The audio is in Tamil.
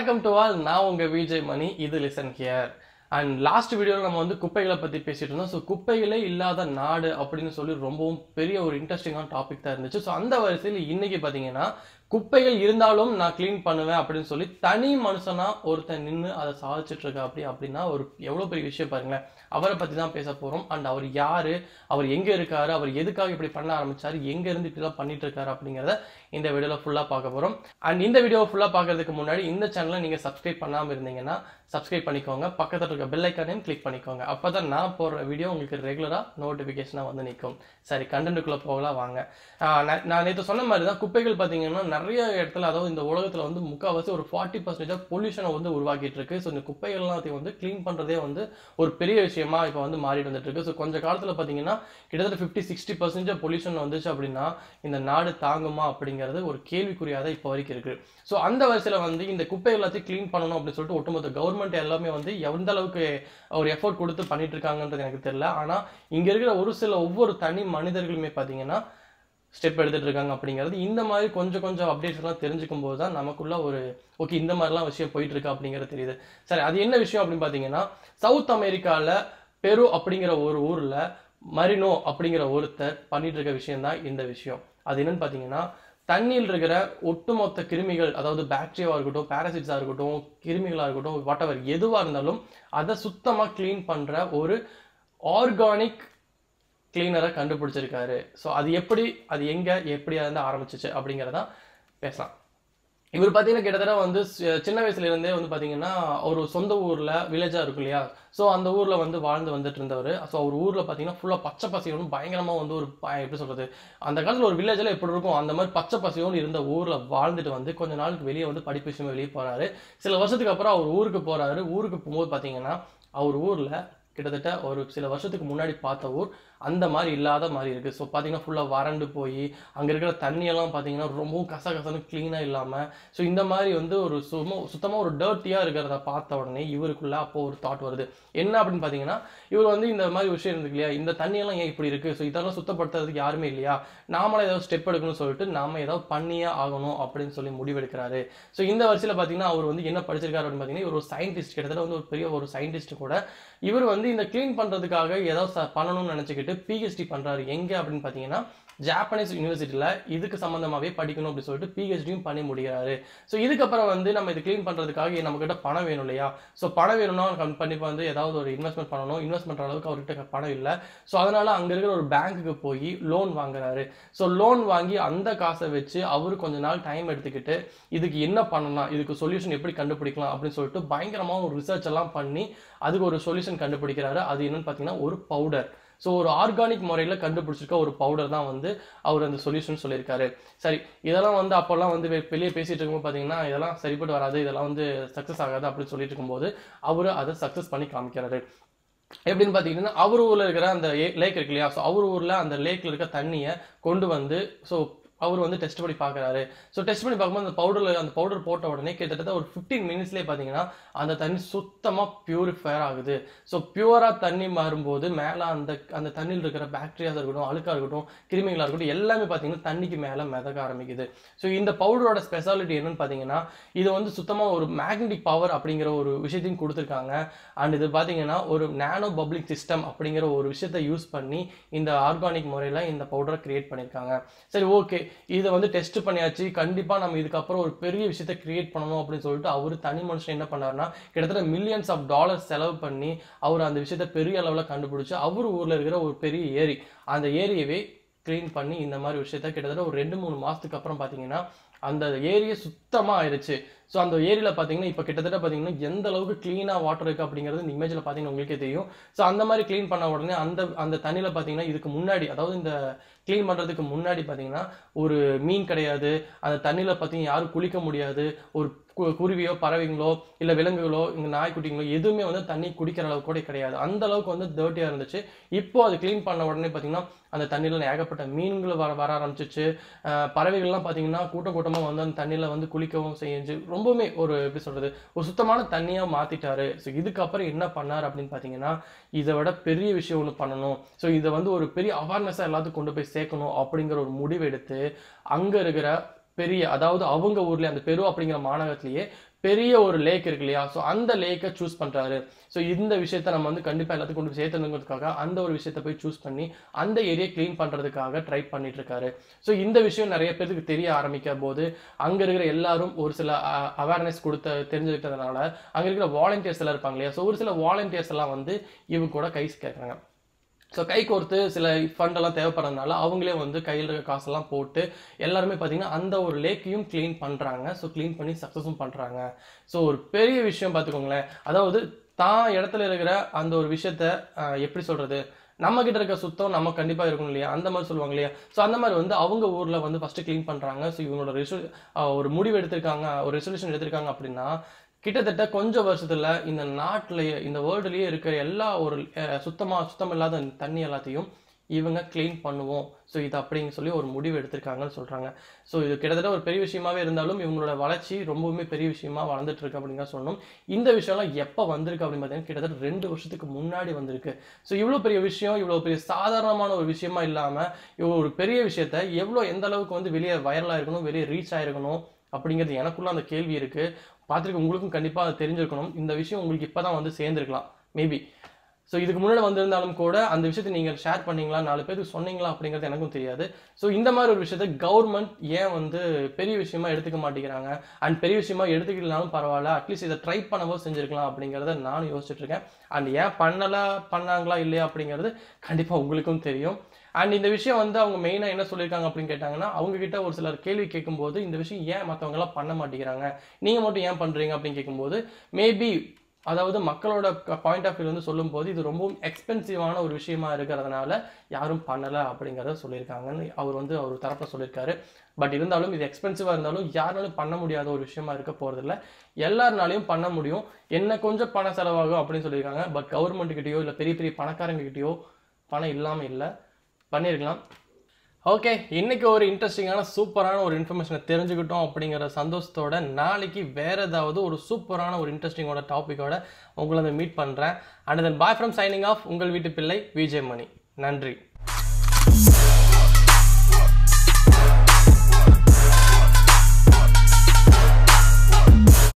வணக்கம் டு ஆல் நான் உங்க விஜய் மணி. இது லிசன் ஹியர் அண்ட் லாஸ்ட் வீடியோவில் நம்ம வந்து குப்பைகளை பற்றி பேசிட்டு இருந்தோம். ஸோ குப்பைகளே இல்லாத நாடு அப்படின்னு சொல்லி ரொம்பவும் பெரிய ஒரு இன்ட்ரெஸ்டிங்கான டாபிக் தான் இருந்துச்சு. ஸோ அந்த வரிசையில் இன்னைக்கு பார்த்தீங்கன்னா குப்பைகள் இருந்தாலும் நான் க்ளீன் பண்ணுவேன் அப்படின்னு சொல்லி தனி மனுஷனா ஒருத்தன் நின்று அதை சாதிச்சுட்டு இருக்கா அப்படி அப்படின்னா ஒரு எவ்வளோ பெரிய விஷயம் பாருங்களேன். அவரை பற்றி தான் பேச போகிறோம் அண்ட் அவர் யார்? அவர் எங்கே இருக்காரு? அவர் எதுக்காக இப்படி பண்ண ஆரம்பிச்சார்? எங்கேருந்து இப்படிலாம் பண்ணிட்டு இருக்காரு அப்படிங்கிறத இந்த வீடியோவில் ஃபுல்லாக பார்க்க போகிறோம் அண்ட் இந்த வீடியோவை ஃபுல்லாக பார்க்கறதுக்கு முன்னாடி இந்த சேனலை நீங்கள் சப்ஸ்கிரைப் பண்ணாமல் இருந்தீங்கன்னா சப்ஸ்கிரைப் பண்ணிக்கோங்க. பக்கத்தில் இருக்க பெல் ஐக்கானையும் கிளிக் பண்ணிக்கோங்க. அப்போ தான் நான் போடுற வீடியோ உங்களுக்கு ரெகுலராக நோட்டிஃபிகேஷனாக வந்து நிற்கும் சரி கண்டென்ட்டுக்குள்ளே போகலாம் வாங்க. நான் நான் நேற்று சொன்ன மாதிரி தான் குப்பைகள் பார்த்தீங்கன்னா நிறைய இடத்துல அதாவது இந்த உலகத்தில் வந்து முக்கால்வாசி ஒரு ஃபார்ட்டி பர்சன்டேஜாக பொல்யூஷனை வந்து உருவாக்கிட்டு இருக்கு. ஸோ இந்த குப்பைகள் எல்லாத்தையும் வந்து க்ளீன் பண்ணுறதே வந்து ஒரு பெரிய விஷயமா இப்போ வந்து மாறிட்டு வந்துட்டு இருக்கு. ஸோ கொஞ்ச காலத்தில் பார்த்தீங்கன்னா கிட்டத்தட்ட ஃபிஃப்டி சிக்ஸ்டி பர்சன்டேஜ் பொல்யூஷன் வந்துச்சு அப்படின்னா இந்த நாடு தாங்குமா அப்படிங்கிறது ஒரு கேள்விக்குறியாக தான் இப்போ வரைக்கும் இருக்கு. ஸோ அந்த வரிசையில் வந்து இந்த குப்பை எல்லாத்தையும் க்ளீன் பண்ணணும் அப்படின்னு சொல்லிட்டு ஒட்டுமொத்த கவர்மெண்ட் எல்லாமே வந்து எந்த அளவுக்கு ஒரு எஃபோர்ட் கொடுத்து பண்ணிட்டு இருக்காங்கன்றது எனக்கு தெரியல. ஆனால் இங்கே இருக்கிற ஒரு சில ஒவ்வொரு தனி மனிதர்களுமே பார்த்தீங்கன்னா ஸ்டெப் எடுத்துட்டு இருக்காங்க அப்படிங்கிறது. இந்த மாதிரி கொஞ்சம் கொஞ்சம் அப்டேட்ஸ் எல்லாம் தெரிஞ்சுக்கும் போது தான் நமக்குள்ள ஒரு ஓகே இந்த மாதிரிலாம் விஷயம் போயிட்டு இருக்கு அப்படிங்கிறது தெரியுது. சரி அது என்ன விஷயம் அப்படின்னு பார்த்தீங்கன்னா சவுத் அமெரிக்காவில் பெரு அப்படிங்கிற ஒரு ஊரில் மரினோ அப்படிங்கிற ஒருத்தர் பண்ணிட்டு இருக்க விஷயம் தான் இந்த விஷயம். அது என்னன்னு பார்த்தீங்கன்னா தண்ணியில் இருக்கிற ஒட்டுமொத்த கிருமிகள் அதாவது பாக்டீரியாவாக இருக்கட்டும் பாராசிட்ஸாக இருக்கட்டும் கிருமிகளாக இருக்கட்டும் வாட் எவர் எதுவாக இருந்தாலும் அதை சுத்தமாக க்ளீன் பண்ணுற ஒரு ஆர்கானிக் கிளீனராக கண்டுபிடிச்சிருக்காரு. ஸோ அது எப்படி அது எங்கே எப்படி இருந்து ஆரம்பிச்சிச்சு அப்படிங்கிறதான் பேசலாம். இவர் பார்த்தீங்கன்னா கிட்டத்தட்ட வந்து சின்ன வயசுலேருந்தே வந்து பார்த்தீங்கன்னா ஒரு சொந்த ஊரில் வில்லேஜாக இருக்கும் இல்லையா? ஸோ அந்த ஊரில் வந்து வாழ்ந்து வந்துட்டு இருந்தவர் ஸோ அவர் ஊரில் பார்த்தீங்கன்னா ஃபுல்லாக பச்சை பசியோடும் பயங்கரமாக வந்து ஒரு ப- எப்படி சொல்கிறது அந்த காலத்தில் ஒரு வில்லேஜில் எப்படி இருக்கும்? அந்த மாதிரி பச்சை பசியோடு இருந்த ஊரில் வாழ்ந்துட்டு வந்து கொஞ்ச நாளுக்கு வெளியே வந்து படிப்பு விஷயமா வெளியே போகிறாரு சில வருஷத்துக்கு அப்புறம் அவர் ஊருக்கு போகிறாரு ஊருக்கு போகும்போது பார்த்தீங்கன்னா அவர் ஊரில் கிட்டத்தட்ட ஒரு சில வருஷத்துக்கு முன்னாடி பார்த்த ஊர் அந்த மாதிரி இல்லாத மாதிரி இருக்குது ஸோ பார்த்தீங்கன்னா ஃபுல்லாக வறண்டு போய் அங்கே இருக்கிற தண்ணியெல்லாம் பார்த்தீங்கன்னா ரொம்பவும் கசகசன்னு க்ளீனாக இல்லாமல் ஸோ இந்த மாதிரி வந்து ஒரு சும்மா சுத்தமாக ஒரு டர்ட்டியாக இருக்கிறத பார்த்த உடனே இவருக்குள்ளே அப்போது ஒரு தாட் வருது. என்ன அப்படின்னு பார்த்தீங்கன்னா இவர் வந்து இந்த மாதிரி விஷயம் இருக்கு இல்லையா? இந்த தண்ணியெல்லாம் ஏன் இப்படி இருக்குது ஸோ இதெல்லாம் சுத்தப்படுத்துறதுக்கு யாருமே இல்லையா? நாமளாக ஏதாவது ஸ்டெப் எடுக்கணும்னு சொல்லிட்டு நாம ஏதாவது பண்ணியே ஆகணும் அப்படின்னு சொல்லி முடிவெடுக்கிறாரு. ஸோ இந்த வரிசையில் பார்த்தீங்கன்னா அவர் வந்து என்ன படிச்சிருக்காரு அப்படின்னு பார்த்தீங்கன்னா இவர் ஒரு சயின்டிஸ்ட் கிட்டத்தட்ட வந்து ஒரு பெரிய ஒரு சயின்டிஸ்ட் கூட. இவர் வந்து இந்த க்ளீன் பண்ணுறதுக்காக ஏதாவது ச- பண்ணணும்னு நினச்சிக்கிட்டு பிஹெச்டி பண்ணுறாரு எங்கே அப்படின்னு பார்த்தீங்கன்னா ஜாப்பனீஸ் யூனிவர்சிட்டியில் இதுக்கு சம்மந்தமாகவே படிக்கணும் அப்படின்னு சொல்லிட்டு பிஹெச்டியும் பண்ணி முடிகிறாரு ஸோ இதுக்கப்புறம் வந்து நம்ம இது க்ளீன் பண்ணுறதுக்காக நம்மக்கிட்ட பணம் வேணும் இல்லையா? ஸோ பணம் வேணும்னா கண்டிப்பாக வந்து ஏதாவது ஒரு இன்வெஸ்ட்மெண்ட் பண்ணணும். இன்வெஸ்ட் பண்ணுற அளவுக்கு அவர்கிட்ட பணம் இல்லை. ஸோ அதனால் அங்கே இருக்கிற ஒரு பேங்க்குக்கு போய் லோன் வாங்குறாரு. ஸோ லோன் வாங்கி அந்த காசை வச்சு அவரு கொஞ்ச நாள் டைம் எடுத்துக்கிட்டு இதுக்கு என்ன பண்ணலாம்? இதுக்கு சொல்யூஷன் எப்படி கண்டுபிடிக்கலாம்? அப்படின்னு சொல்லிட்டு பயங்கரமாக ஒரு ரிசர்ச் எல்லாம் பண்ணி அதுக்கு ஒரு சொல்யூஷன் கண்டுபிடிக்கிறாரு. அது என்னன்னு பார்த்தீங்கன்னா ஒரு பவுடர் ஸோ ஒரு ஆர்கானிக் முறையில் கண்டுபிடிச்சிருக்க ஒரு பவுடர் தான் வந்து அவர் அந்த சொல்யூஷன் சொல்லியிருக்காரு. சரி இதெல்லாம் வந்து அப்போல்லாம் வந்து வெ- வெளியே பேசிகிட்டு இருக்கும்போது பார்த்தீங்கன்னா இதெல்லாம் சரிப்பட்டு வராது இதெல்லாம் வந்து சக்ஸஸ் ஆகாது அப்படின்னு சொல்லிட்டு இருக்கும்போது அவர் அதை சக்ஸஸ் பண்ணி காமிக்கிறாரு. எப்படின்னு பார்த்தீங்கன்னா அவர் ஊரில் இருக்கிற அந்த லேக் இருக்கு இல்லையா? ஸோ அவர் ஊரில் அந்த லேக்கில் இருக்க தண்ணியை கொண்டு வந்து ஸோ அவர் வந்து டெஸ்ட் பண்ணி பார்க்குறாரு. ஸோ டெஸ்ட் பண்ணி பார்க்கும்போது அந்த பவுடரில் அந்த பவுடர் போட்ட உடனே கிட்டத்தட்ட ஒரு ஃபிஃப்டீன் மினிட்ஸ்லேயே பார்த்தீங்கன்னா அந்த தண்ணி சுத்தமாக பியூரிஃபயர் ஆகுது. ஸோ பியூராக தண்ணி மாறும்போது மேலே அந்த அந்த தண்ணியில் இருக்கிற பாக்டீரியாஸ் இருக்கட்டும் அழுக்காக இருக்கட்டும் கிருமிகளாக இருக்கட்டும் எல்லாமே பார்த்தீங்கன்னா தண்ணிக்கு மேலே மிதக்க ஆரம்பிக்குது. ஸோ இந்த பவுடரோட ஸ்பெஷாலிட்டி என்னன்னு பார்த்தீங்கன்னா இது வந்து சுத்தமாக ஒரு மேக்னெட்டிக் பவர் அப்படிங்கிற ஒரு விஷயத்தையும் கொடுத்துருக்காங்க. அண்ட் இது பார்த்தீங்கன்னா ஒரு நானோ பப்ளிக் சிஸ்டம் அப்படிங்கிற ஒரு விஷயத்தை யூஸ் பண்ணி இந்த ஆர்கானிக் முறையில் இந்த பவுடரை கிரியேட் பண்ணியிருக்காங்க சரி ஓகே இதை வந்து டெஸ்ட் பண்ணியாச்சு. கண்டிப்பாக நம்ம இதுக்கப்புறம் ஒரு பெரிய விஷயத்தை கிரியேட் பண்ணணும் அப்படின்னு சொல்லிட்டு அவர் தனி மனுஷன் என்ன பண்ணாருன்னா கிட்டத்தட்ட மில்லியன்ஸ் ஆஃப் டாலர்ஸ் செலவு பண்ணி அவர் அந்த விஷயத்தை பெரிய அளவில் கண்டுபிடிச்சு அவர் ஊரில் இருக்கிற ஒரு பெரிய ஏரி அந்த ஏரியவே க்ளீன் பண்ணி இந்த மாதிரி விஷயத்த கிட்டத்தட்ட ஒரு ரெண்டு மூணு மாதத்துக்கு அப்புறம் பார்த்தீங்கன்னா அந்த ஏரியை சுத்தமாக ஆயிடுச்சு ஸோ அந்த ஏரியில் பார்த்தீங்கன்னா இப்போ கிட்டத்தட்ட பார்த்தீங்கன்னா எந்த அளவுக்கு க்ளீனாக வாட்டர் இருக்குது அப்படிங்கிறது இந்த இமேஜில் பார்த்தீங்கன்னா உங்களுக்கே தெரியும். ஸோ அந்த மாதிரி க்ளீன் பண்ண உடனே அந்த அந்த தண்ணியில் பார்த்தீங்கன்னா இதுக்கு முன்னாடி அதாவது இந்த க்ளீன் பண்ணுறதுக்கு முன்னாடி பார்த்தீங்கன்னா ஒரு மீன் கிடையாது. அந்த தண்ணியில் பார்த்தீங்கன்னா யாரும் குளிக்க முடியாது. ஒரு கு- குருவியோ பறவைங்களோ இல்லை விலங்குகளோ இங்கே நாய்க்குட்டிங்களோ எதுவுமே வந்து தண்ணி குடிக்கிற அளவுக்கு கூட கிடையாது. அந்த அளவுக்கு வந்து டர்ட்டியாக இருந்துச்சு. இப்போ அது க்ளீன் பண்ண உடனே பார்த்தீங்கன்னா அந்த தண்ணியில் ஏகப்பட்ட மீன்கள் வர வர ஆரம்பிச்சிச்சு. பறவைகள்லாம் பார்த்தீங்கன்னா கூட்டம் கூட்டமாக வந்து அந்த தண்ணியில் வந்து குளிக்கவும் செஞ்சு ரொம்பவுமே ஒரு எப்படி சொல்கிறது ஒரு சுத்தமான தண்ணியாக மாற்றிட்டாரு ஸோ இதுக்கப்புறம் என்ன பண்ணார் அப்படின்னு பார்த்தீங்கன்னா இதை விட பெரிய விஷயம் ஒன்று பண்ணணும். ஸோ இதை வந்து ஒரு பெரிய அவேர்னஸாக எல்லாத்துக்கும் கொண்டு போய் சேர்க்கணும் அப்படிங்கிற ஒரு முடிவு எடுத்து அங்கே இருக்கிற பெரிய அதாவது அவங்க ஊர்ல அந்த பெரு அப்படிங்கிற மாநகரத்திலேயே பெரிய ஒரு லேக் இருக்கு இல்லையா? ஸோ அந்த லேக்கை சூஸ் பண்ணுறாரு ஸோ இந்த விஷயத்த நம்ம வந்து கண்டிப்பாக எல்லாத்துக்கும் கொண்டு போய் சேர்த்தணுங்கிறதுக்காக அந்த ஒரு விஷயத்த போய் சூஸ் பண்ணி அந்த ஏரியா க்ளீன் பண்ணுறதுக்காக ட்ரை பண்ணிட்டு இருக்காரு ஸோ இந்த விஷயம் நிறைய பேருக்கு தெரிய ஆரம்பிக்க போது அங்கே இருக்கிற எல்லாரும் ஒரு சில அவேர்னஸ் கொடுத்த தெரிஞ்சுக்கிட்டதுனால அங்கே இருக்கிற வாலண்டியர்ஸ் எல்லாம் இருப்பாங்க இல்லையா? ஸோ ஒரு சில வாலண்டியர்ஸ் எல்லாம் வந்து இவங்க கூட கைஸ் கேட்குறாங்க. ஸோ கை கோர்த்து சில ஃபண்டெல்லாம் தேவைப்படுறதுனால அவங்களே வந்து கையில் இருக்க காசெல்லாம் போட்டு எல்லாருமே பார்த்தீங்கன்னா அந்த ஒரு லேக்கையும் க்ளீன் பண்ணுறாங்க ஸோ க்ளீன் பண்ணி சக்ஸஸும் பண்ணுறாங்க ஸோ ஒரு பெரிய விஷயம் பார்த்துக்கோங்களேன் அதாவது தான் இடத்துல இருக்கிற அந்த ஒரு விஷயத்த எப்படி சொல்கிறது நம்ம கிட்ட இருக்க சுத்தம் நம்ம கண்டிப்பாக இருக்கணும் இல்லையா? அந்த மாதிரி சொல்லுவாங்க இல்லையா? ஸோ அந்த மாதிரி வந்து அவங்க ஊரில் வந்து ஃபஸ்ட்டு க்ளீன் பண்ணுறாங்க ஸோ இவங்களோட ரெசு ஒரு முடிவு எடுத்திருக்காங்க ஒரு ரெசல்யூஷன் எடுத்திருக்காங்க அப்படின்னா கிட்டத்தட்ட கொஞ்சம் வருஷத்துல இந்த நாட்டிலேயே இந்த வேர்ல்டுலயே இருக்கிற எல்லா ஒரு சுத்தமாக சுத்தமா சுத்தம் இல்லாத தண்ணி எல்லாத்தையும் இவங்க க்ளீன் பண்ணுவோம். ஸோ இது அப்படிங்க சொல்லி ஒரு முடிவு எடுத்திருக்காங்கன்னு சொல்றாங்க. ஸோ இது கிட்டத்தட்ட ஒரு பெரிய விஷயமாவே இருந்தாலும் இவங்களோட வளர்ச்சி ரொம்பவுமே பெரிய விஷயமா வளர்ந்துட்டு இருக்கு அப்படிங்க சொல்லணும். இந்த விஷயம்லாம் எப்போ வந்திருக்கு அப்படின்னு பார்த்தீங்கன்னா கிட்டத்தட்ட ரெண்டு வருஷத்துக்கு முன்னாடி வந்திருக்கு. ஸோ இவ்வளோ பெரிய விஷயம் இவ்வளோ பெரிய சாதாரணமான ஒரு விஷயமா இல்லாமல் இவ்வளோ ஒரு பெரிய விஷயத்த எவ்வளோ எந்த அளவுக்கு வந்து வெளியே வைரலாக இருக்கணும் வெளியே ரீச் ஆயிருக்கணும் அப்படிங்கிறது எனக்குள்ள அந்த கேள்வி இருக்கு. பார்த்துருக்க உங்களுக்கும் கண்டிப்பாக அது தெரிஞ்சிருக்கணும். இந்த விஷயம் உங்களுக்கு இப்போ தான் வந்து சேர்ந்துருக்கலாம். மேபி ஸோ இதுக்கு முன்னாடி வந்திருந்தாலும் கூட அந்த விஷயத்தை நீங்கள் ஷேர் பண்ணீங்களா? நாலு பேருக்கு சொன்னீங்களா? அப்படிங்கிறது எனக்கும் தெரியாது. ஸோ இந்த மாதிரி ஒரு விஷயத்த கவர்மெண்ட் ஏன் வந்து பெரிய விஷயமா எடுத்துக்க மாட்டேங்கிறாங்க? அண்ட் பெரிய விஷயமா எடுத்துக்கலனாலும் பரவாயில்ல. அட்லீஸ்ட் இதை ட்ரை பண்ணவோ செஞ்சுருக்கலாம் அப்படிங்கிறத நானும் யோசிச்சுட்டு இருக்கேன். அண்ட் ஏன் பண்ணலாம் பண்ணாங்களா இல்லையா அப்படிங்கிறது கண்டிப்பாக உங்களுக்கும் தெரியும். அண்ட் இந்த விஷயம் வந்து அவங்க மெயினாக என்ன சொல்லியிருக்காங்க அப்படின்னு கேட்டாங்கன்னா அவங்கக்கிட்ட ஒரு சிலர் கேள்வி கேட்கும்போது இந்த விஷயம் ஏன் மற்றவங்களாம் பண்ண மாட்டேங்கிறாங்க? நீங்கள் மட்டும் ஏன் பண்ணுறீங்க அப்படின்னு கேட்கும்போது மேபி அதாவது மக்களோட பாயிண்ட் ஆஃப் வியூ வந்து சொல்லும்போது இது ரொம்பவும் எக்ஸ்பென்சிவான ஒரு விஷயமா இருக்கிறதுனால யாரும் பண்ணலை அப்படிங்கிறத சொல்லியிருக்காங்கன்னு அவர் வந்து அவர் தரப்பில் சொல்லியிருக்காரு. பட் இருந்தாலும் இது எக்ஸ்பென்சிவாக இருந்தாலும் யாராலும் பண்ண முடியாத ஒரு விஷயமா இருக்க போகிறதில்ல எல்லாருனாலையும் பண்ண முடியும். என்ன கொஞ்சம் பண செலவாகும் அப்படின்னு சொல்லியிருக்காங்க. பட் கவர்மெண்ட்டுக்கிட்டேயோ இல்லை பெரிய பெரிய பணக்காரங்கக்கிட்டேயோ பணம் இல்லாமல் இல்லை. பண்ணியிருக்கலாம் ஓகே இன்னைக்கு ஒரு இன்ட்ரெஸ்டிங்கான சூப்பரான ஒரு இன்ஃபர்மேஷனை தெரிஞ்சுக்கிட்டோம் அப்படிங்கிற சந்தோஷத்தோட நாளைக்கு வேறு ஏதாவது ஒரு சூப்பரான ஒரு இன்ட்ரெஸ்டிங்கோட டாப்பிக்கோட உங்களை வந்து மீட் பண்ணுறேன் and then bye from signing off உங்கள் வீட்டு பிள்ளை விஜய் மணி நன்றி.